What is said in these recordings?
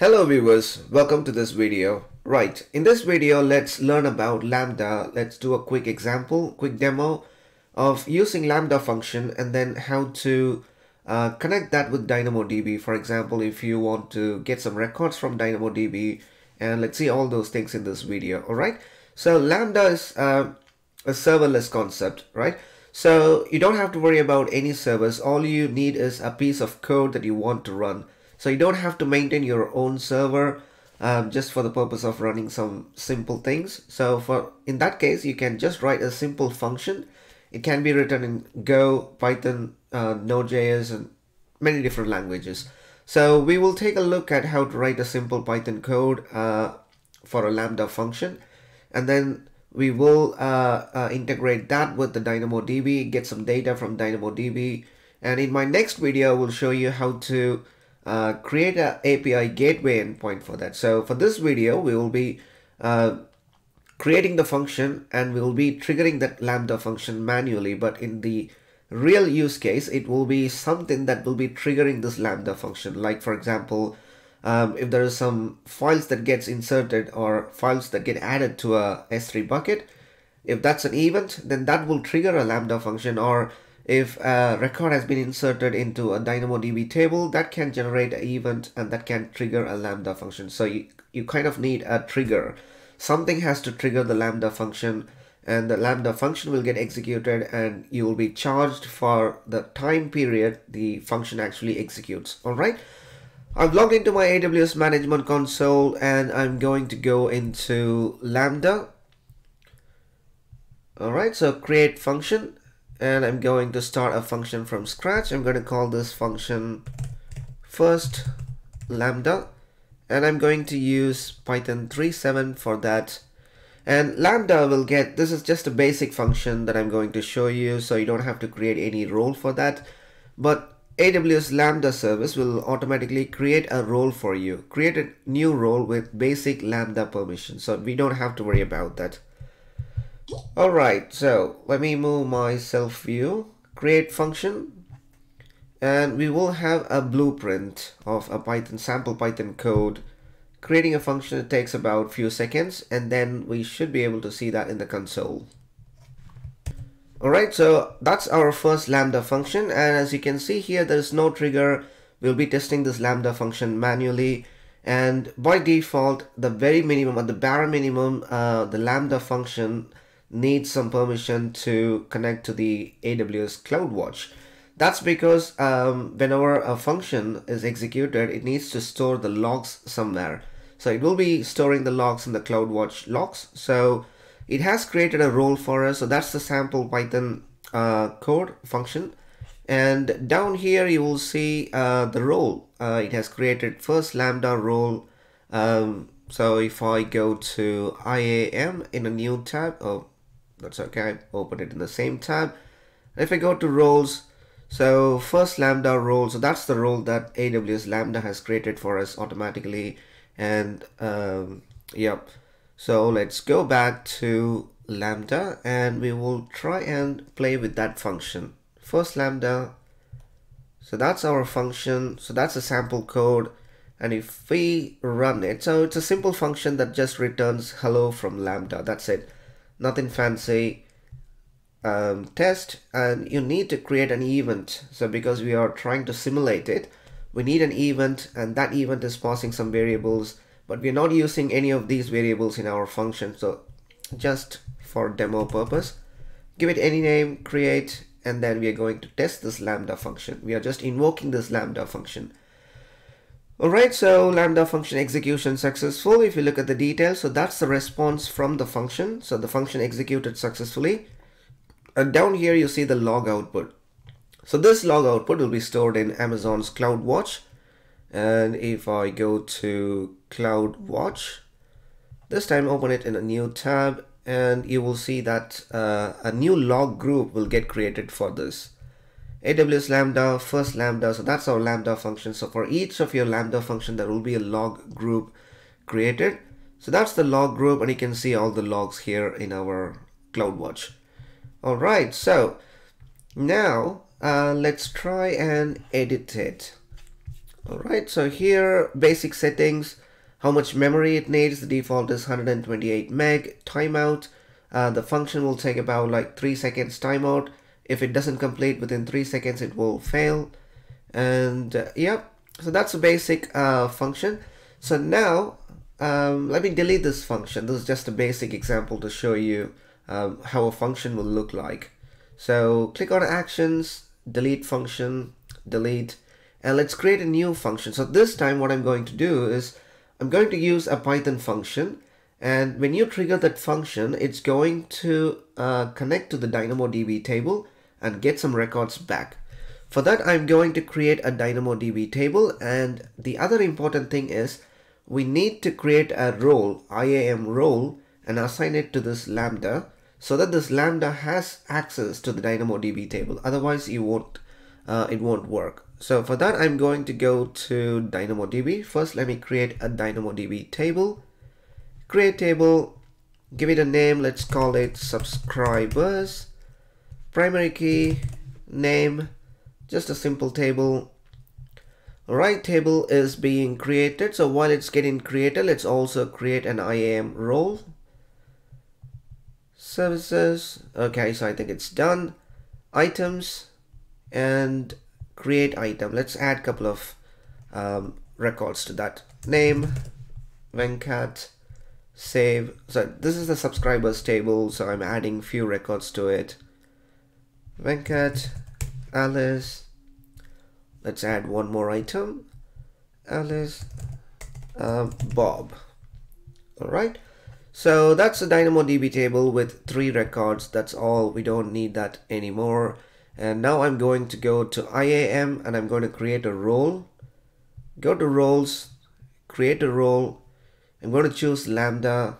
Hello viewers, welcome to this video. Right, in this video let's learn about Lambda. Let's do a quick example, quick demo of using Lambda function and then how to uh, connect that with DynamoDB. For example, if you want to get some records from DynamoDB and let's see all those things in this video, alright? So Lambda is uh, a serverless concept, right? So you don't have to worry about any servers. All you need is a piece of code that you want to run. So you don't have to maintain your own server um, just for the purpose of running some simple things. So for in that case, you can just write a simple function. It can be written in Go, Python, uh, Node.js, and many different languages. So we will take a look at how to write a simple Python code uh, for a Lambda function. And then we will uh, uh, integrate that with the DynamoDB, get some data from DynamoDB. And in my next video, I will show you how to uh, create an API gateway endpoint for that. So for this video, we will be uh, creating the function and we will be triggering that Lambda function manually. But in the real use case, it will be something that will be triggering this Lambda function. Like for example, um, if there is some files that gets inserted or files that get added to a S3 bucket, if that's an event, then that will trigger a Lambda function or if a record has been inserted into a DynamoDB table, that can generate an event and that can trigger a Lambda function. So you, you kind of need a trigger. Something has to trigger the Lambda function and the Lambda function will get executed and you will be charged for the time period the function actually executes. All right. I've logged into my AWS Management Console and I'm going to go into Lambda. Alright, so create function and I'm going to start a function from scratch. I'm going to call this function first Lambda and I'm going to use Python 3.7 for that. And Lambda will get, this is just a basic function that I'm going to show you so you don't have to create any role for that. But AWS Lambda service will automatically create a role for you. Create a new role with basic Lambda permission. So we don't have to worry about that. Alright, so let me move my self view. Create function. And we will have a blueprint of a Python sample Python code. Creating a function takes about few seconds and then we should be able to see that in the console. Alright, so that's our first Lambda function and as you can see here there's no trigger. We'll be testing this Lambda function manually and by default the very minimum or the bare minimum uh, the Lambda function needs some permission to connect to the AWS CloudWatch. That's because um, whenever a function is executed it needs to store the logs somewhere. So it will be storing the logs in the CloudWatch logs. So it has created a role for us so that's the sample python uh, code function and down here you will see uh, the role uh, it has created first lambda role um, so if I go to IAM in a new tab oh that's okay open it in the same tab if I go to roles so first lambda role so that's the role that AWS lambda has created for us automatically and um, yep so let's go back to lambda and we will try and play with that function. First lambda, so that's our function. So that's a sample code. And if we run it, so it's a simple function that just returns hello from lambda. That's it. Nothing fancy. Um, test and you need to create an event. So because we are trying to simulate it, we need an event and that event is passing some variables but we're not using any of these variables in our function so just for demo purpose give it any name create and then we are going to test this lambda function we are just invoking this lambda function alright so lambda function execution successful if you look at the details so that's the response from the function. So the function executed successfully. And down here you see the log output. So this log output will be stored in Amazon's CloudWatch and if I go to CloudWatch this time open it in a new tab and you will see that uh, a new log group will get created for this AWS Lambda first Lambda so that's our Lambda function so for each of your Lambda function there will be a log group created. So that's the log group and you can see all the logs here in our CloudWatch alright so now uh, let's try and edit it. All right so here basic settings how much memory it needs. The default is 128 meg timeout. Uh, the function will take about like three seconds timeout if it doesn't complete within three seconds it will fail. And uh, yeah so that's a basic uh, function. So now um, let me delete this function. This is just a basic example to show you um, how a function will look like. So click on actions delete function delete and let's create a new function. So this time what I'm going to do is I'm going to use a Python function and when you trigger that function it's going to uh, connect to the DynamoDB table and get some records back for that I'm going to create a DynamoDB table and the other important thing is we need to create a role IAM role and assign it to this lambda so that this lambda has access to the DynamoDB table otherwise you won't uh, it won't work so for that, I'm going to go to DynamoDB. First, let me create a DynamoDB table. Create table, give it a name. Let's call it subscribers. Primary key, name, just a simple table. Right table is being created. So while it's getting created, let's also create an IAM role. Services. Okay, so I think it's done. Items and create item let's add a couple of um, records to that name Venkat save so this is the subscribers table so I'm adding few records to it Venkat Alice. Let's add one more item. Alice um, Bob. All right so that's a DynamoDB table with three records. That's all. We don't need that anymore. And now I'm going to go to IAM and I'm going to create a role go to roles create a role I'm going to choose lambda.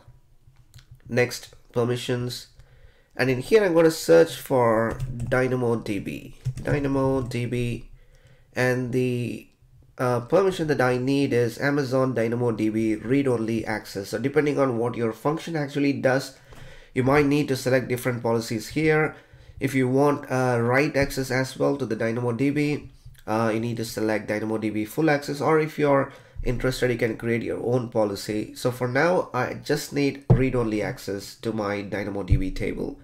Next permissions and in here I'm going to search for DynamoDB DynamoDB and the uh, permission that I need is Amazon DynamoDB read-only access. So depending on what your function actually does you might need to select different policies here. If you want uh, write access as well to the DynamoDB, uh, you need to select DynamoDB full access. Or if you're interested you can create your own policy. So for now I just need read-only access to my DynamoDB table.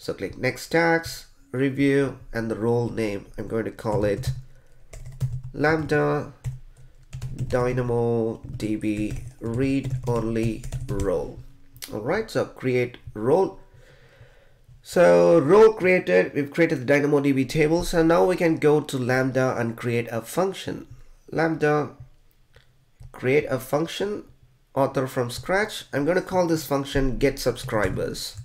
So click next tags, review and the role name. I'm going to call it Lambda DynamoDB read-only role. Alright, so create role so role created, we've created the DynamoDB table. So now we can go to Lambda and create a function. Lambda, create a function, author from scratch. I'm going to call this function get subscribers.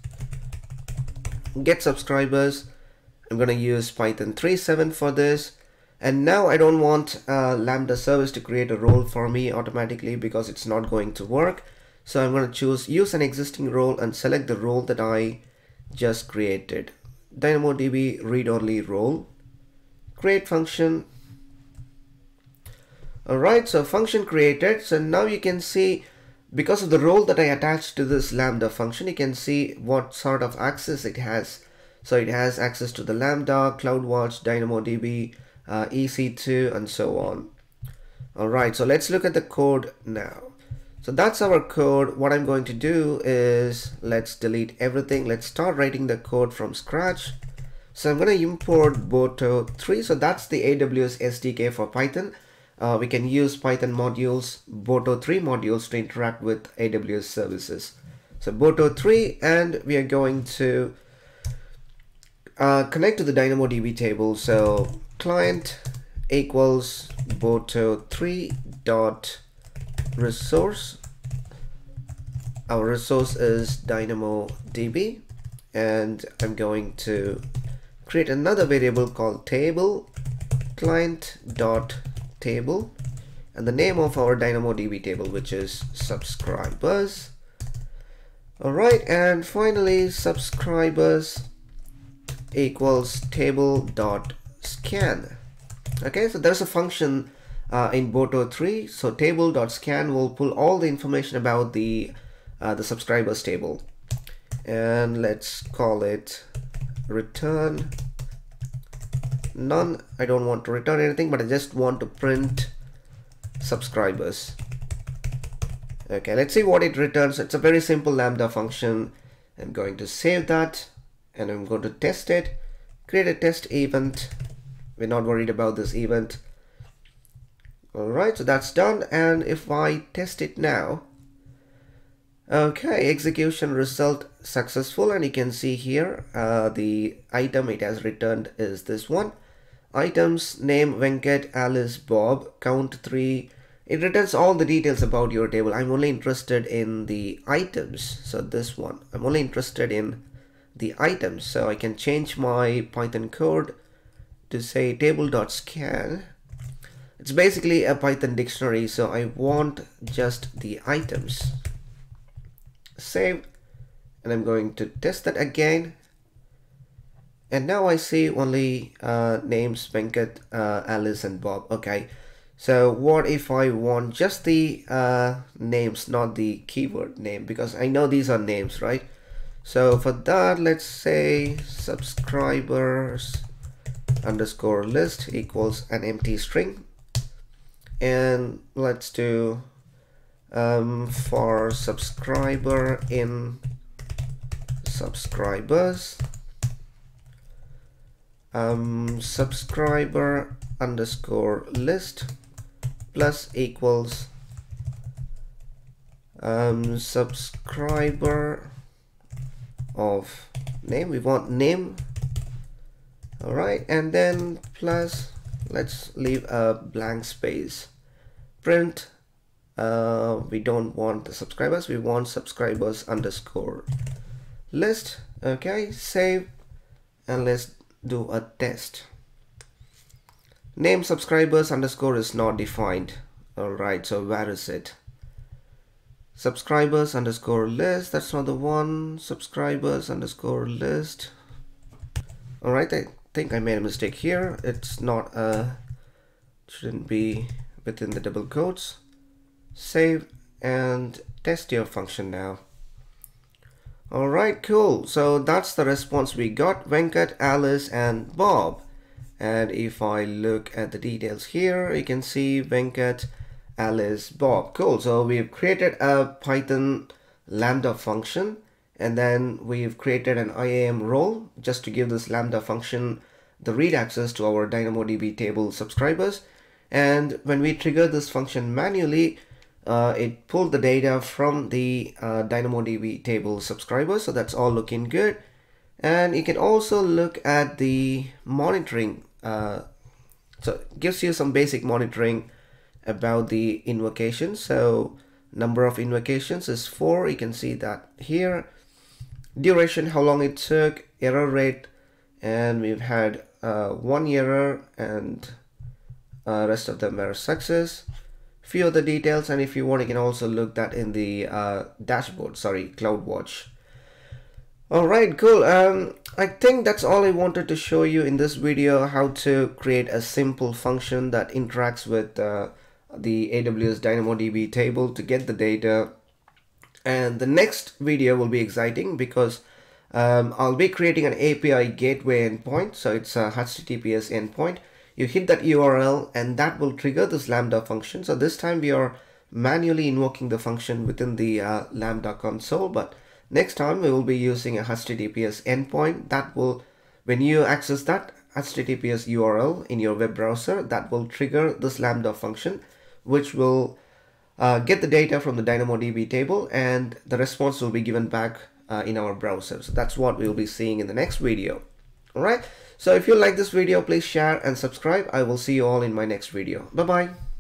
Get subscribers. I'm going to use Python 3.7 for this. And now I don't want uh, Lambda service to create a role for me automatically because it's not going to work. So I'm going to choose use an existing role and select the role that I just created DynamoDB read-only role create function alright so function created so now you can see because of the role that I attached to this lambda function you can see what sort of access it has so it has access to the lambda CloudWatch DynamoDB uh, EC2 and so on alright so let's look at the code now so that's our code. What I'm going to do is let's delete everything. Let's start writing the code from scratch. So I'm going to import Boto 3. So that's the AWS SDK for Python. Uh, we can use Python modules, Boto 3 modules to interact with AWS services. So Boto 3 and we are going to uh, connect to the DynamoDB table. So client equals Boto 3 dot resource our resource is dynamodb and I'm going to create another variable called table client dot table and the name of our dynamodb table which is subscribers alright and finally subscribers equals table dot scan okay so there's a function uh, in Boto 3. So table dot scan will pull all the information about the, uh, the subscribers table. And let's call it return none. I don't want to return anything, but I just want to print subscribers. Okay, let's see what it returns. It's a very simple Lambda function. I'm going to save that and I'm going to test it. Create a test event. We're not worried about this event. All right, so that's done. And if I test it now, okay, execution result successful. And you can see here, uh, the item it has returned is this one. Items, name, Venkat, Alice, Bob, count three. It returns all the details about your table. I'm only interested in the items. So this one, I'm only interested in the items. So I can change my Python code to say table.scan it's basically a Python dictionary so I want just the items save and I'm going to test that again and now I see only uh, names Venkat, uh, Alice and Bob. Okay. So what if I want just the uh, names not the keyword name? Because I know these are names right? So for that let's say subscribers underscore list equals an empty string. And let's do um, for subscriber in subscribers um, subscriber underscore list plus equals um, subscriber of name. We want name. All right and then plus let's leave a blank space. Print uh, we don't want the subscribers we want subscribers underscore list. Okay save and let's do a test. Name subscribers underscore is not defined. All right so where is it? Subscribers underscore list that's not the one. Subscribers underscore list. All right I think I made a mistake here. It's not a uh, shouldn't be within the double quotes. Save and test your function now all right cool. So that's the response we got Venkat Alice and Bob. And if I look at the details here you can see Venkat Alice Bob. Cool. So we've created a Python lambda function and then we've created an IAM role just to give this lambda function the read access to our DynamoDB table subscribers. And when we trigger this function manually uh, it pulled the data from the uh, DynamoDB table subscribers so that's all looking good. And you can also look at the monitoring uh, so gives you some basic monitoring about the invocation. So number of invocations is four. You can see that here. Duration how long it took error rate and we've had uh, one error and uh, rest of them were success few of the details and if you want you can also look that in the uh, dashboard. Sorry CloudWatch all right cool. Um, I think that's all I wanted to show you in this video how to create a simple function that interacts with uh, the AWS DynamoDB table to get the data. And the next video will be exciting because um, I'll be creating an API gateway endpoint. So it's a HTTPS endpoint you hit that URL and that will trigger this Lambda function. So this time we are manually invoking the function within the uh, Lambda console, but next time we will be using a HTTPS endpoint that will, when you access that HTTPS URL in your web browser, that will trigger this Lambda function, which will uh, get the data from the DynamoDB table and the response will be given back uh, in our browser. So that's what we'll be seeing in the next video. All right. So if you like this video, please share and subscribe. I will see you all in my next video. Bye-bye.